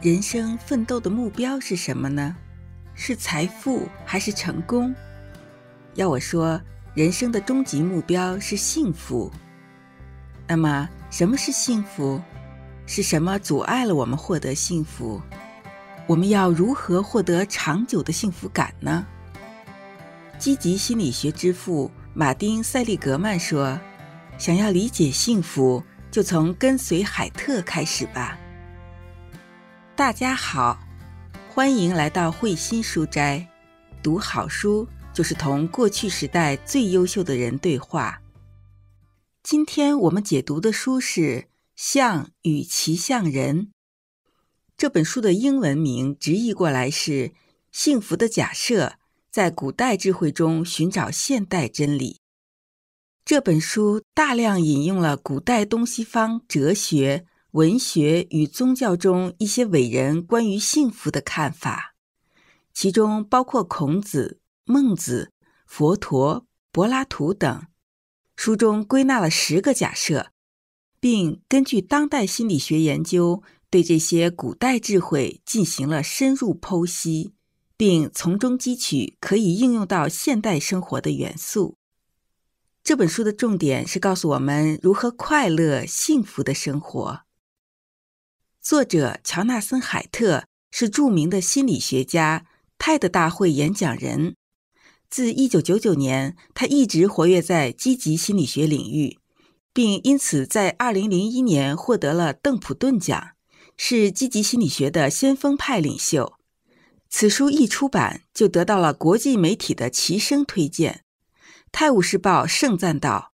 人生奋斗的目标是什么呢？是财富还是成功？要我说，人生的终极目标是幸福。那么，什么是幸福？是什么阻碍了我们获得幸福？我们要如何获得长久的幸福感呢？积极心理学之父马丁·塞利格曼说：“想要理解幸福，就从跟随海特开始吧。”大家好，欢迎来到慧心书斋。读好书就是同过去时代最优秀的人对话。今天我们解读的书是《象与骑象人》。这本书的英文名直译过来是《幸福的假设：在古代智慧中寻找现代真理》。这本书大量引用了古代东西方哲学。文学与宗教中一些伟人关于幸福的看法，其中包括孔子、孟子、佛陀、柏拉图等。书中归纳了十个假设，并根据当代心理学研究，对这些古代智慧进行了深入剖析，并从中汲取可以应用到现代生活的元素。这本书的重点是告诉我们如何快乐、幸福的生活。作者乔纳森·海特是著名的心理学家、泰德大会演讲人。自1999年，他一直活跃在积极心理学领域，并因此在2001年获得了邓普顿奖，是积极心理学的先锋派领袖。此书一出版，就得到了国际媒体的齐声推荐。《泰晤士报》盛赞道：“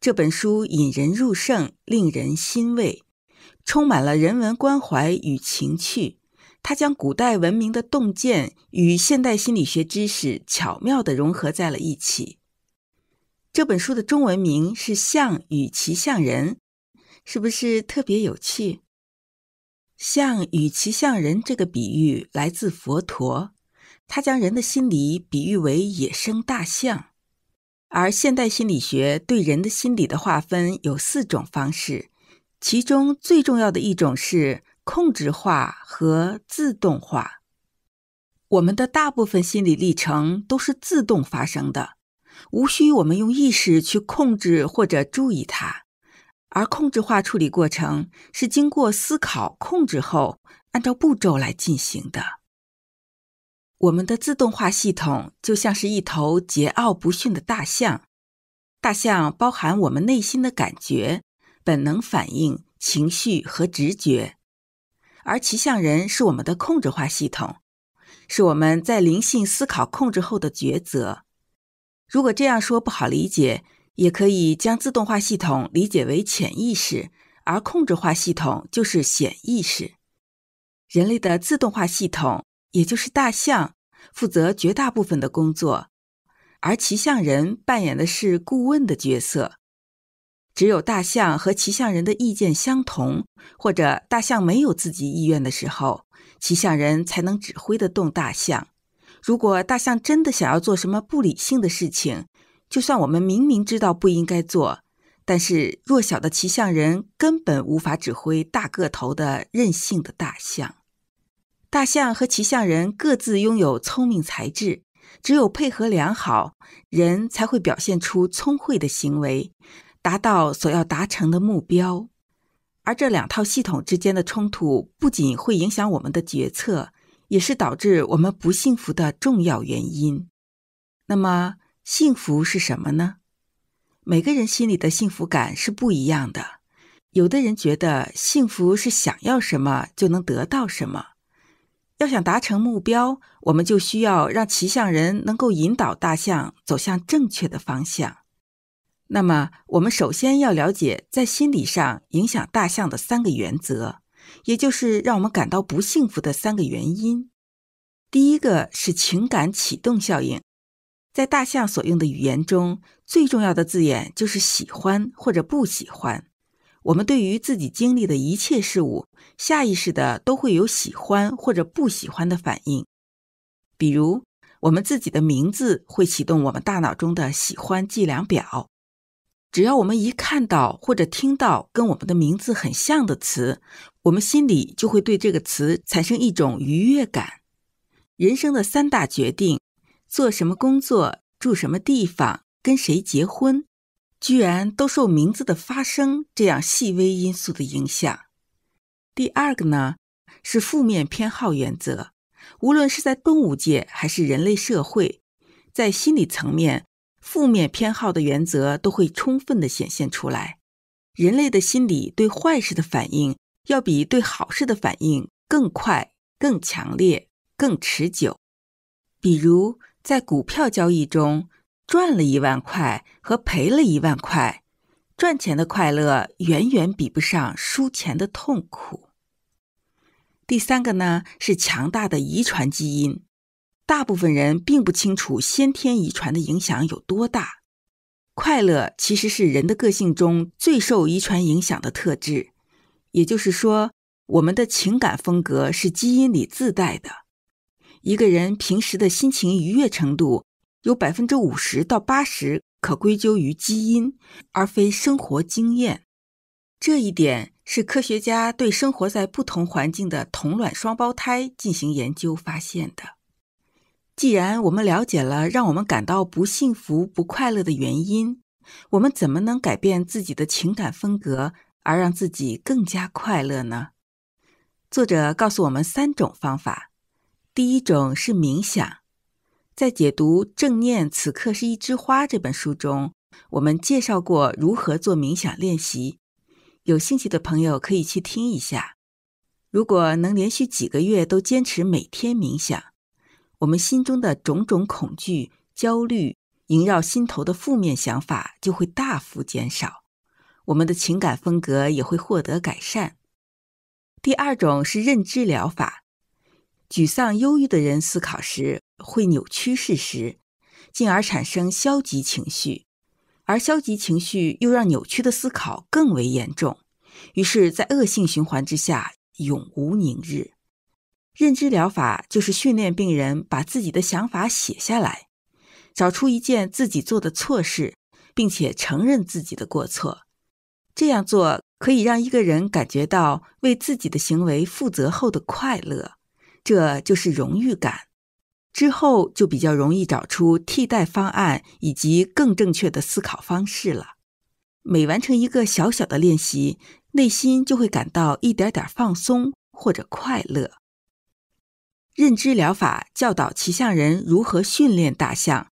这本书引人入胜，令人欣慰。”充满了人文关怀与情趣，他将古代文明的洞见与现代心理学知识巧妙地融合在了一起。这本书的中文名是《象与骑象人》，是不是特别有趣？象与骑象人这个比喻来自佛陀，他将人的心理比喻为野生大象，而现代心理学对人的心理的划分有四种方式。其中最重要的一种是控制化和自动化。我们的大部分心理历程都是自动发生的，无需我们用意识去控制或者注意它。而控制化处理过程是经过思考、控制后，按照步骤来进行的。我们的自动化系统就像是一头桀骜不驯的大象，大象包含我们内心的感觉。本能反应、情绪和直觉，而骑象人是我们的控制化系统，是我们在灵性思考控制后的抉择。如果这样说不好理解，也可以将自动化系统理解为潜意识，而控制化系统就是显意识。人类的自动化系统，也就是大象，负责绝大部分的工作，而骑象人扮演的是顾问的角色。只有大象和骑象人的意见相同，或者大象没有自己意愿的时候，骑象人才能指挥得动大象。如果大象真的想要做什么不理性的事情，就算我们明明知道不应该做，但是弱小的骑象人根本无法指挥大个头的任性的大象。大象和骑象人各自拥有聪明才智，只有配合良好，人才会表现出聪慧的行为。达到所要达成的目标，而这两套系统之间的冲突不仅会影响我们的决策，也是导致我们不幸福的重要原因。那么，幸福是什么呢？每个人心里的幸福感是不一样的。有的人觉得幸福是想要什么就能得到什么。要想达成目标，我们就需要让骑象人能够引导大象走向正确的方向。那么，我们首先要了解在心理上影响大象的三个原则，也就是让我们感到不幸福的三个原因。第一个是情感启动效应，在大象所用的语言中，最重要的字眼就是喜欢或者不喜欢。我们对于自己经历的一切事物，下意识的都会有喜欢或者不喜欢的反应。比如，我们自己的名字会启动我们大脑中的喜欢计量表。只要我们一看到或者听到跟我们的名字很像的词，我们心里就会对这个词产生一种愉悦感。人生的三大决定：做什么工作、住什么地方、跟谁结婚，居然都受名字的发生这样细微因素的影响。第二个呢，是负面偏好原则。无论是在动物界还是人类社会，在心理层面。负面偏好的原则都会充分的显现出来。人类的心理对坏事的反应，要比对好事的反应更快、更强烈、更持久。比如在股票交易中，赚了一万块和赔了一万块，赚钱的快乐远远比不上输钱的痛苦。第三个呢，是强大的遗传基因。大部分人并不清楚先天遗传的影响有多大。快乐其实是人的个性中最受遗传影响的特质，也就是说，我们的情感风格是基因里自带的。一个人平时的心情愉悦程度，有百分之五十到八十可归咎于基因，而非生活经验。这一点是科学家对生活在不同环境的同卵双胞胎进行研究发现的。既然我们了解了让我们感到不幸福、不快乐的原因，我们怎么能改变自己的情感风格，而让自己更加快乐呢？作者告诉我们三种方法。第一种是冥想。在解读《正念此刻是一枝花》这本书中，我们介绍过如何做冥想练习。有兴趣的朋友可以去听一下。如果能连续几个月都坚持每天冥想，我们心中的种种恐惧、焦虑、萦绕心头的负面想法就会大幅减少，我们的情感风格也会获得改善。第二种是认知疗法，沮丧、忧郁的人思考时会扭曲事实，进而产生消极情绪，而消极情绪又让扭曲的思考更为严重，于是，在恶性循环之下，永无宁日。认知疗法就是训练病人把自己的想法写下来，找出一件自己做的错事，并且承认自己的过错。这样做可以让一个人感觉到为自己的行为负责后的快乐，这就是荣誉感。之后就比较容易找出替代方案以及更正确的思考方式了。每完成一个小小的练习，内心就会感到一点点放松或者快乐。认知疗法教导骑象人如何训练大象，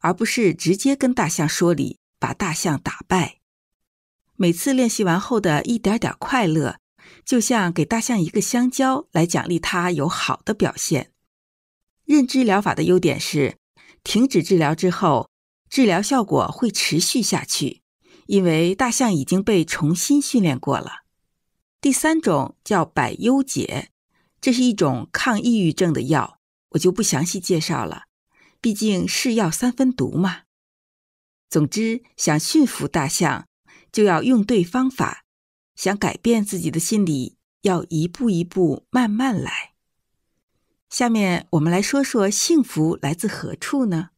而不是直接跟大象说理，把大象打败。每次练习完后的一点点快乐，就像给大象一个香蕉来奖励它有好的表现。认知疗法的优点是，停止治疗之后，治疗效果会持续下去，因为大象已经被重新训练过了。第三种叫百忧解。这是一种抗抑郁症的药，我就不详细介绍了，毕竟是药三分毒嘛。总之，想驯服大象，就要用对方法；想改变自己的心理，要一步一步慢慢来。下面我们来说说幸福来自何处呢？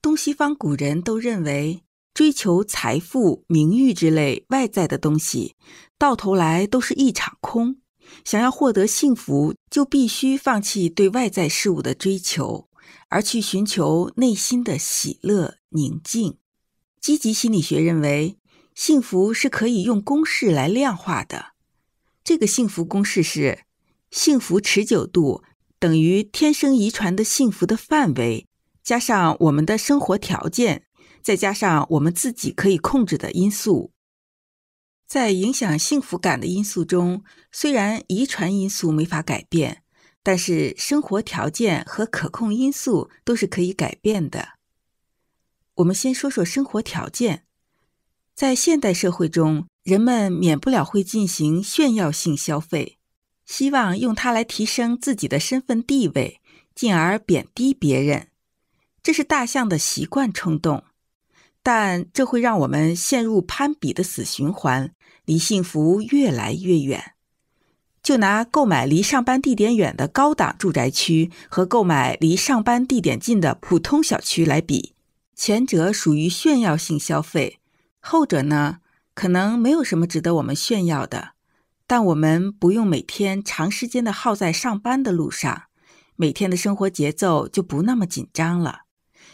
东西方古人都认为，追求财富、名誉之类外在的东西，到头来都是一场空。想要获得幸福，就必须放弃对外在事物的追求，而去寻求内心的喜乐宁静。积极心理学认为，幸福是可以用公式来量化的。这个幸福公式是：幸福持久度等于天生遗传的幸福的范围，加上我们的生活条件，再加上我们自己可以控制的因素。在影响幸福感的因素中，虽然遗传因素没法改变，但是生活条件和可控因素都是可以改变的。我们先说说生活条件。在现代社会中，人们免不了会进行炫耀性消费，希望用它来提升自己的身份地位，进而贬低别人。这是大象的习惯冲动，但这会让我们陷入攀比的死循环。离幸福越来越远。就拿购买离上班地点远的高档住宅区和购买离上班地点近的普通小区来比，前者属于炫耀性消费，后者呢，可能没有什么值得我们炫耀的，但我们不用每天长时间的耗在上班的路上，每天的生活节奏就不那么紧张了。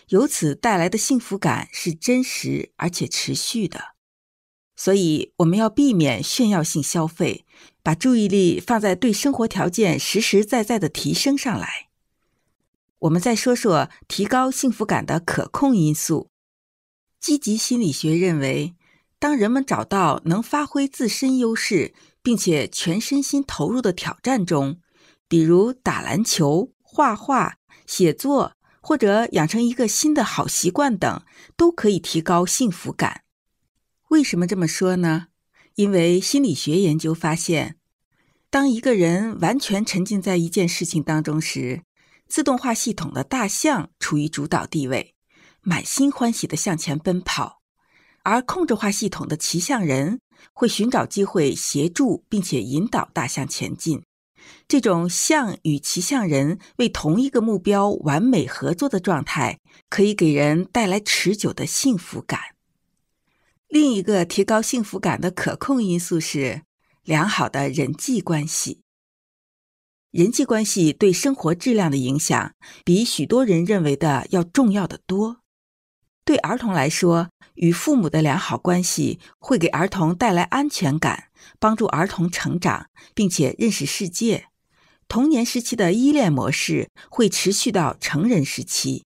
由此带来的幸福感是真实而且持续的。所以，我们要避免炫耀性消费，把注意力放在对生活条件实实在在的提升上来。我们再说说提高幸福感的可控因素。积极心理学认为，当人们找到能发挥自身优势，并且全身心投入的挑战中，比如打篮球、画画、写作，或者养成一个新的好习惯等，都可以提高幸福感。为什么这么说呢？因为心理学研究发现，当一个人完全沉浸在一件事情当中时，自动化系统的大象处于主导地位，满心欢喜地向前奔跑；而控制化系统的骑象人会寻找机会协助并且引导大象前进。这种象与骑象人为同一个目标完美合作的状态，可以给人带来持久的幸福感。另一个提高幸福感的可控因素是良好的人际关系。人际关系对生活质量的影响比许多人认为的要重要的多。对儿童来说，与父母的良好关系会给儿童带来安全感，帮助儿童成长，并且认识世界。童年时期的依恋模式会持续到成人时期。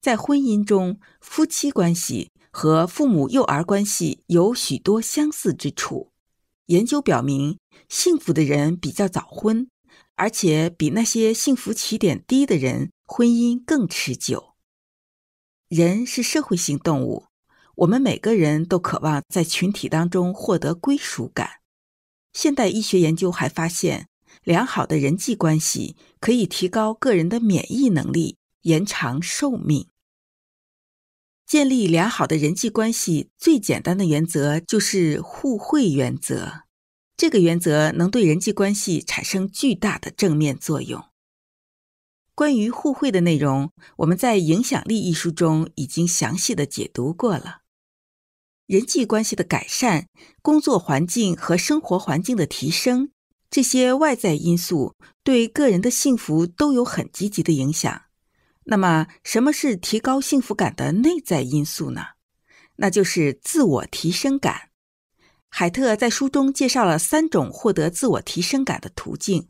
在婚姻中，夫妻关系。和父母幼儿关系有许多相似之处。研究表明，幸福的人比较早婚，而且比那些幸福起点低的人婚姻更持久。人是社会性动物，我们每个人都渴望在群体当中获得归属感。现代医学研究还发现，良好的人际关系可以提高个人的免疫能力，延长寿命。建立良好的人际关系最简单的原则就是互惠原则。这个原则能对人际关系产生巨大的正面作用。关于互惠的内容，我们在《影响力》一书中已经详细的解读过了。人际关系的改善、工作环境和生活环境的提升，这些外在因素对个人的幸福都有很积极的影响。那么，什么是提高幸福感的内在因素呢？那就是自我提升感。海特在书中介绍了三种获得自我提升感的途径。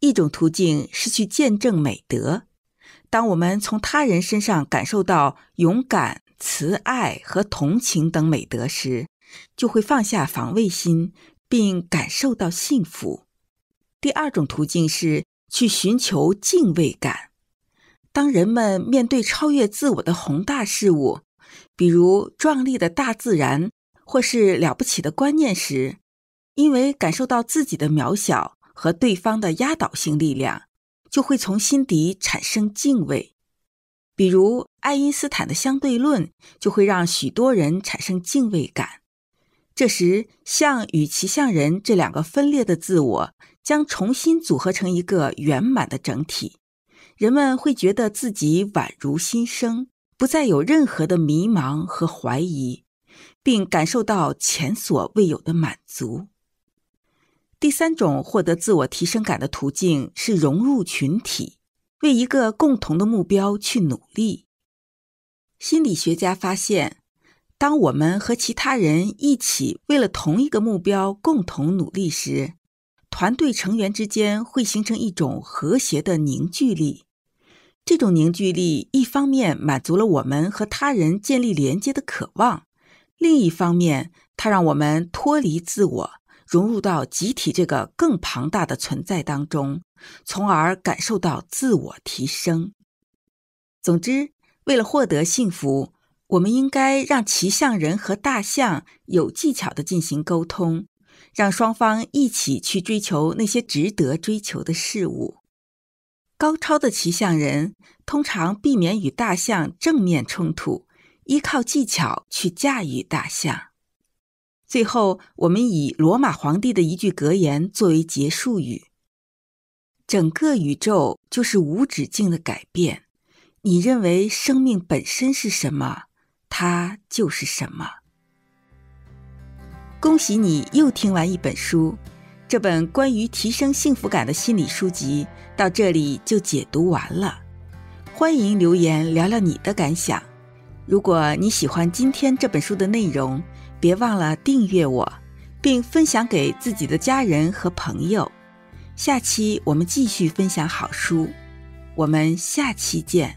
一种途径是去见证美德。当我们从他人身上感受到勇敢、慈爱和同情等美德时，就会放下防卫心，并感受到幸福。第二种途径是去寻求敬畏感。当人们面对超越自我的宏大事物，比如壮丽的大自然或是了不起的观念时，因为感受到自己的渺小和对方的压倒性力量，就会从心底产生敬畏。比如爱因斯坦的相对论就会让许多人产生敬畏感。这时，象与骑象人这两个分裂的自我将重新组合成一个圆满的整体。人们会觉得自己宛如新生，不再有任何的迷茫和怀疑，并感受到前所未有的满足。第三种获得自我提升感的途径是融入群体，为一个共同的目标去努力。心理学家发现，当我们和其他人一起为了同一个目标共同努力时，团队成员之间会形成一种和谐的凝聚力。这种凝聚力，一方面满足了我们和他人建立连接的渴望，另一方面，它让我们脱离自我，融入到集体这个更庞大的存在当中，从而感受到自我提升。总之，为了获得幸福，我们应该让骑象人和大象有技巧地进行沟通，让双方一起去追求那些值得追求的事物。高超的骑象人通常避免与大象正面冲突，依靠技巧去驾驭大象。最后，我们以罗马皇帝的一句格言作为结束语：“整个宇宙就是无止境的改变。你认为生命本身是什么，它就是什么。”恭喜你又听完一本书，这本关于提升幸福感的心理书籍到这里就解读完了。欢迎留言聊聊你的感想。如果你喜欢今天这本书的内容，别忘了订阅我，并分享给自己的家人和朋友。下期我们继续分享好书，我们下期见。